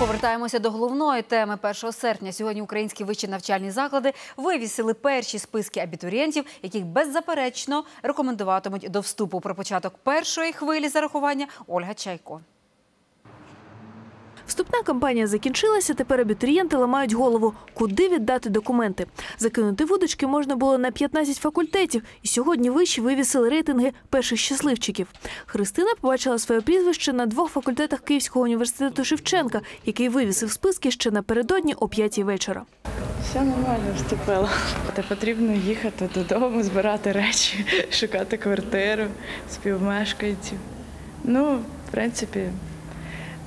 Повертаємося до головної теми 1 серпня. Сьогодні українські вищі навчальні заклади вивісили перші списки абітурієнтів, яких беззаперечно рекомендуватимуть до вступу. Про початок першої хвилі зарахування Ольга Чайко. Вступна кампанія закінчилася. Тепер абітурієнти ламають голову, куди віддати документи. Закинути вудочки можна було на 15 факультетів, і сьогодні вищі вивісили рейтинги перших щасливчиків. Христина побачила своє прізвище на двох факультетах Київського університету Шевченка, який вивісив списки ще напередодні о 5 вечора. Все нормально вступила. Та потрібно їхати додому, збирати речі, шукати квартиру, співмешканців. Ну, в принципі,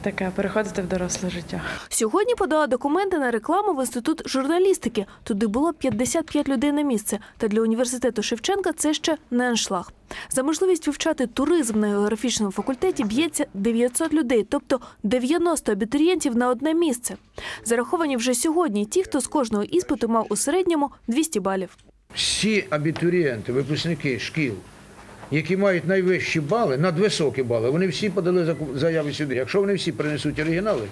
таке переходити в доросле життя. Сьогодні подала документи на рекламу в інститут журналістики. Туди було 55 людей на місце. Та для університету Шевченка це ще не аншлаг. За можливість вивчати туризм на географічному факультеті б'ється 900 людей, тобто 90 абітурієнтів на одне місце. Зараховані вже сьогодні ті, хто з кожного іспиту мав у середньому 200 балів. всі абітурієнти, випускники шкіл, які мають найвищі бали, надвисокі бали, вони всі подали заяви сюди. Якщо вони всі принесуть оригінали,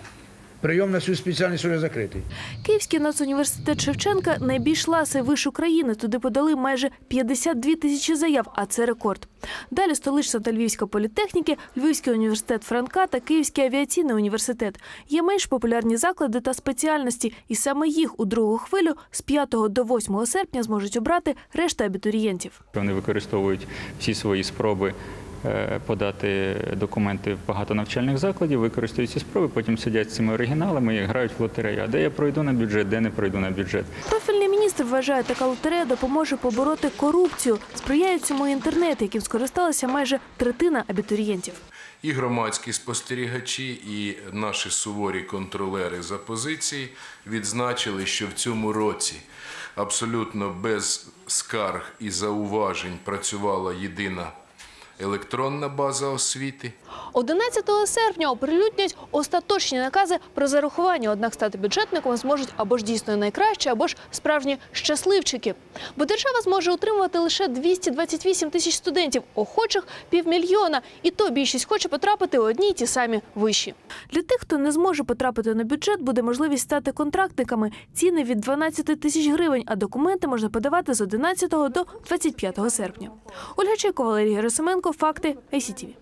прийом на цю спеціальність вже закритий. Київський нацуніверситет Шевченка найбільш ласий виш України. Туди подали майже 52 тисячі заяв, а це рекорд. Далі столична та Львівська політехніки, Львівський університет Франка та Київський авіаційний університет. Є менш популярні заклади та спеціальності, і саме їх у другу хвилю з 5 до 8 серпня зможуть обрати решта абітурієнтів. Вони використовують всі свої спроби подати документи в багато навчальних закладів, використовують ці спроби, потім сидять з цими оригіналами і грають в лотерею. А де я пройду на бюджет, де не пройду на бюджет. Профільний міністр вважає, така лотерея допоможе побороти корупцію. Сприяє цьому інтернет, яким скористалася майже третина абітурієнтів. І громадські спостерігачі, і наші суворі контролери з опозиції відзначили, що в цьому році абсолютно без скарг і зауважень працювала єдина електронна база освіти. 11 серпня оприлюднять остаточні накази про зарахування. Однак стати бюджетником зможуть або ж дійсно найкраще, або ж справжні щасливчики. Бо держава зможе утримувати лише 228 тисяч студентів, охочих півмільйона. І то більшість хоче потрапити у одні й ті самі виші. Для тих, хто не зможе потрапити на бюджет, буде можливість стати контрактниками. Ціни від 12 тисяч гривень, а документи можна подавати з 11 до 25 серпня. Ольга Чайкова, Валерій Герасименко, Факти, ICTV.